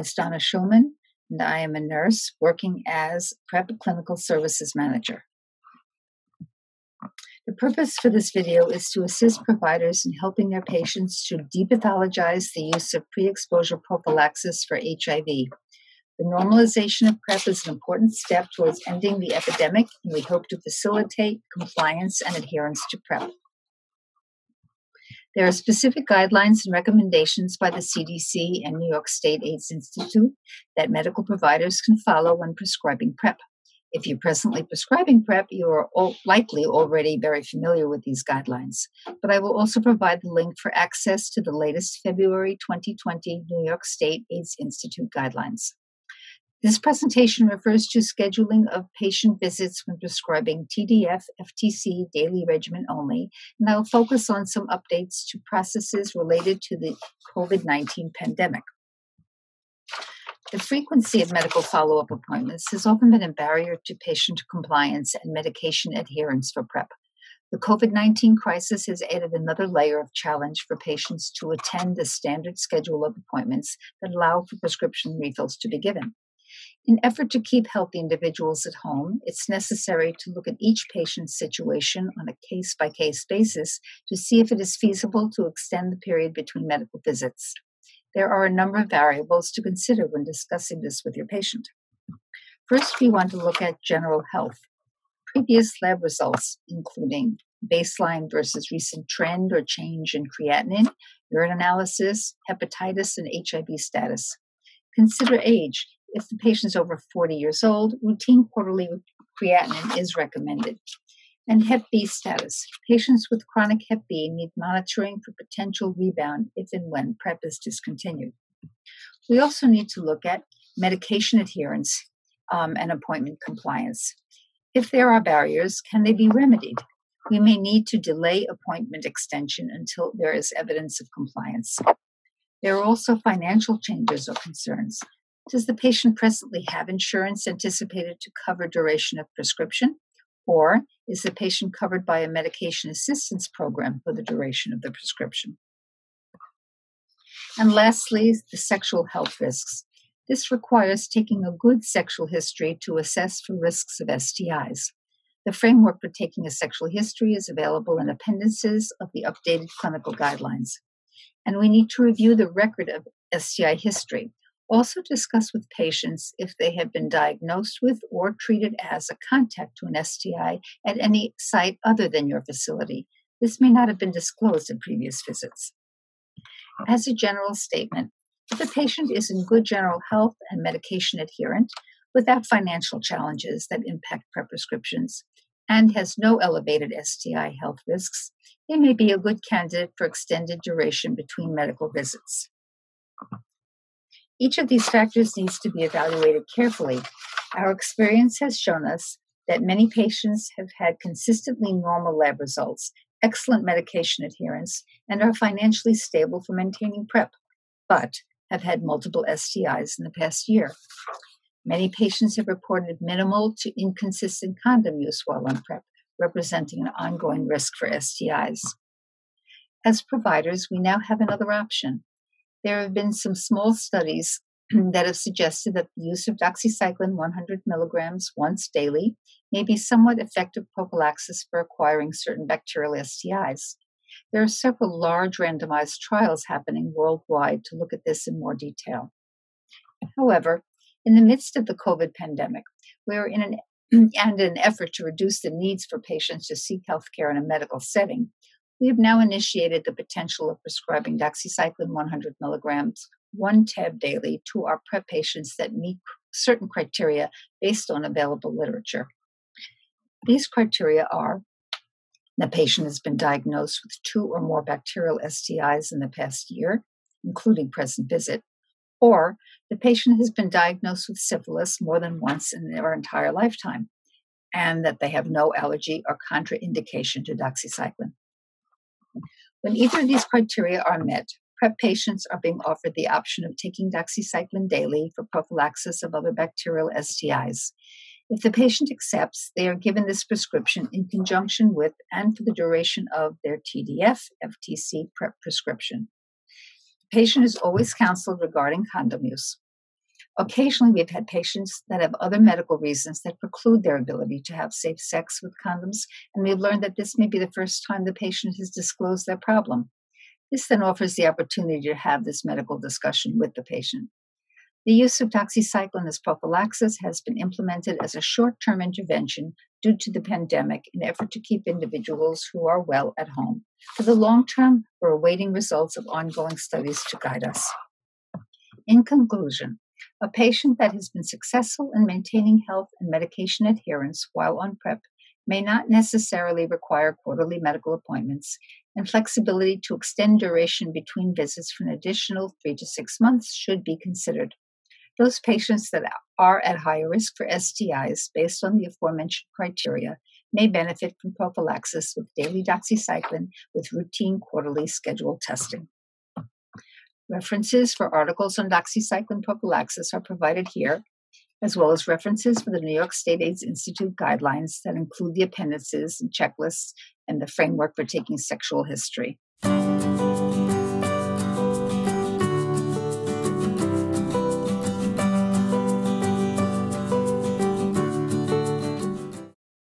is Donna Schulman, and I am a nurse working as PrEP Clinical Services Manager. The purpose for this video is to assist providers in helping their patients to depathologize the use of pre exposure prophylaxis for HIV. The normalization of PrEP is an important step towards ending the epidemic, and we hope to facilitate compliance and adherence to PrEP. There are specific guidelines and recommendations by the CDC and New York State AIDS Institute that medical providers can follow when prescribing PrEP. If you're presently prescribing PrEP, you are likely already very familiar with these guidelines. But I will also provide the link for access to the latest February 2020 New York State AIDS Institute guidelines. This presentation refers to scheduling of patient visits when prescribing TDF FTC daily regimen only, and I'll focus on some updates to processes related to the COVID 19 pandemic. The frequency of medical follow up appointments has often been a barrier to patient compliance and medication adherence for PrEP. The COVID 19 crisis has added another layer of challenge for patients to attend the standard schedule of appointments that allow for prescription refills to be given. In effort to keep healthy individuals at home, it's necessary to look at each patient's situation on a case by case basis to see if it is feasible to extend the period between medical visits. There are a number of variables to consider when discussing this with your patient. First, we want to look at general health. Previous lab results, including baseline versus recent trend or change in creatinine, urine analysis, hepatitis, and HIV status. Consider age if the patient is over 40 years old, routine quarterly creatinine is recommended. And Hep B status. Patients with chronic Hep B need monitoring for potential rebound if and when PrEP is discontinued. We also need to look at medication adherence um, and appointment compliance. If there are barriers, can they be remedied? We may need to delay appointment extension until there is evidence of compliance. There are also financial changes or concerns. Does the patient presently have insurance anticipated to cover duration of prescription? Or is the patient covered by a medication assistance program for the duration of the prescription? And lastly, the sexual health risks. This requires taking a good sexual history to assess for risks of STIs. The framework for taking a sexual history is available in appendices of the updated clinical guidelines. And we need to review the record of STI history also discuss with patients if they have been diagnosed with or treated as a contact to an STI at any site other than your facility. This may not have been disclosed in previous visits. As a general statement, if a patient is in good general health and medication adherent without financial challenges that impact PrEP prescriptions and has no elevated STI health risks, they may be a good candidate for extended duration between medical visits. Each of these factors needs to be evaluated carefully. Our experience has shown us that many patients have had consistently normal lab results, excellent medication adherence, and are financially stable for maintaining PrEP, but have had multiple STIs in the past year. Many patients have reported minimal to inconsistent condom use while on PrEP, representing an ongoing risk for STIs. As providers, we now have another option there have been some small studies that have suggested that the use of doxycycline 100 milligrams once daily may be somewhat effective prophylaxis for acquiring certain bacterial STIs. There are several large randomized trials happening worldwide to look at this in more detail. However, in the midst of the COVID pandemic, we are in an and an effort to reduce the needs for patients to seek health care in a medical setting, we have now initiated the potential of prescribing doxycycline 100 milligrams, one tab daily, to our PrEP patients that meet certain criteria based on available literature. These criteria are the patient has been diagnosed with two or more bacterial STIs in the past year, including present visit, or the patient has been diagnosed with syphilis more than once in their entire lifetime, and that they have no allergy or contraindication to doxycycline. When either of these criteria are met, PrEP patients are being offered the option of taking doxycycline daily for prophylaxis of other bacterial STIs. If the patient accepts, they are given this prescription in conjunction with and for the duration of their TDF FTC PrEP prescription. The patient is always counseled regarding condom use. Occasionally, we've had patients that have other medical reasons that preclude their ability to have safe sex with condoms, and we've learned that this may be the first time the patient has disclosed their problem. This then offers the opportunity to have this medical discussion with the patient. The use of doxycycline as prophylaxis has been implemented as a short term intervention due to the pandemic in effort to keep individuals who are well at home. For the long term, we're awaiting results of ongoing studies to guide us. In conclusion, a patient that has been successful in maintaining health and medication adherence while on PrEP may not necessarily require quarterly medical appointments, and flexibility to extend duration between visits for an additional three to six months should be considered. Those patients that are at higher risk for STIs based on the aforementioned criteria may benefit from prophylaxis with daily doxycycline with routine quarterly scheduled testing. References for articles on doxycycline prophylaxis are provided here, as well as references for the New York State AIDS Institute guidelines that include the appendices and checklists and the framework for taking sexual history.